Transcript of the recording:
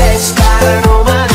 estar nomás.